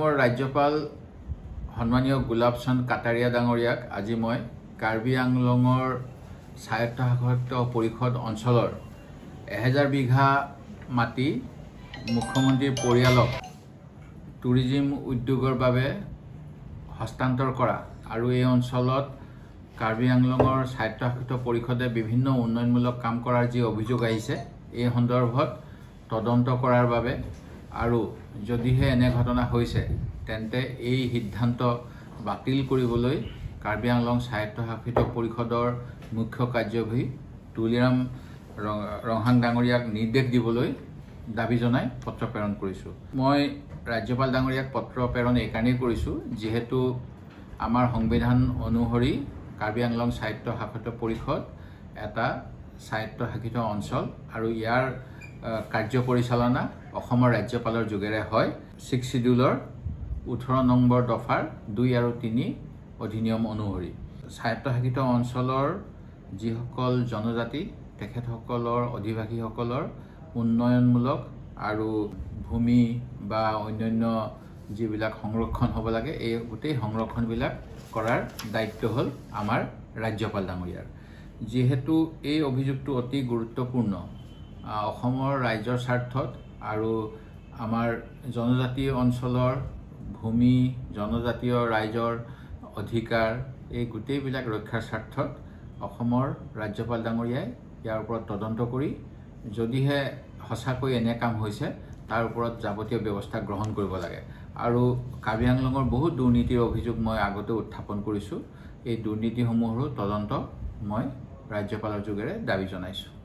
অসমৰ ৰাজ্যপাল সন্মানীয় গোলাপ চন্দ কাটাৰীয়া ডাঙৰীয়াক আজি মই কাৰ্বি আংলঙৰ স্বায়ত্তশাসিত পৰিষদ অঞ্চলৰ এহেজাৰ বিঘা মাটি মুখ্যমন্ত্ৰীৰ পৰিয়ালক টুৰিজিম উদ্যোগৰ বাবে হস্তান্তৰ কৰা আৰু এই অঞ্চলত কাৰ্বি আংলঙৰ স্বায়ত্তশাসিত পৰিষদে বিভিন্ন উন্নয়নমূলক কাম কৰাৰ যি অভিযোগ আহিছে এই সন্দৰ্ভত তদন্ত কৰাৰ বাবে আৰু যদিহে এনে ঘটনা হৈছে তেন্তে এই সিদ্ধান্ত বাতিল কৰিবলৈ কাৰ্বি আংলং স্বায়ত্তশাসিত পৰিষদৰ মুখ্য কাৰ্যবাহী তুলিৰাম ৰংহাং ডাঙৰীয়াক নিৰ্দেশ দিবলৈ দাবী জনাই পত্ৰ প্ৰেৰণ কৰিছোঁ। মই ৰাজ্যপাল ডাঙৰীয়াক পত্ৰ প্ৰেৰণ এইকাৰণেই কৰিছোঁ যিহেতু আমাৰ সংবিধান অনুসৰি কাৰ্বি আংলং স্বায়ত্তশাসিত পৰিষদ এটা স্বায়ত্তশাসিত অঞ্চল আৰু ইয়াৰ কাৰ্য পৰিচালনা অসমৰ ৰাজ্যপালৰ যোগেৰে হয়। ছিক্স চিডিউলৰ ওঠৰ নম্বৰ দফাৰ দুই আৰু তিনি অধিনিয়ম অনুসৰি। স্বায়ত্তশাসিত অঞ্চলৰ যিসকল জনজাতি তেখেতসকলৰ অধিবাসীসকলৰ উন্নয়নমূলক আৰু ভূমি বা অন্যান্য যিবিলাক সংৰক্ষণ হ'ব লাগে এই গোটেই সংৰক্ষণবিলাক কৰাৰ দায়িত্ব হ'ল আমাৰ ৰাজ্যপাল ডাঙৰীয়াৰ। যিহেতু এই অভিযোগটো অতি গুৰুত্বপূৰ্ণ অসমৰ ৰাইজৰ স্বাৰ্থত আৰু আমাৰ জনজাতীয় অঞ্চলৰ ভূমি জনজাতীয় ৰাইজৰ অধিকাৰ এই গোটেইবিলাক ৰক্ষাৰ স্বাৰ্থত অসমৰ ৰাজ্যপাল ডাঙৰীয়াই ইয়াৰ ওপৰত তদন্ত কৰি যদিহে সঁচাকৈ এনে কাম হৈছে তাৰ ওপৰত যাৱতীয় ব্যৱস্থা গ্ৰহণ কৰিব লাগে। আৰু কাৰ্বি আংলঙৰ বহুত দুৰ্নীতিৰ অভিযোগ মই আগতে উত্থাপন কৰিছোঁ। এই দুৰ্নীতিসমূহৰো তদন্ত মই ৰাজ্যপালৰ যোগেৰে দাবী জনাইছোঁ।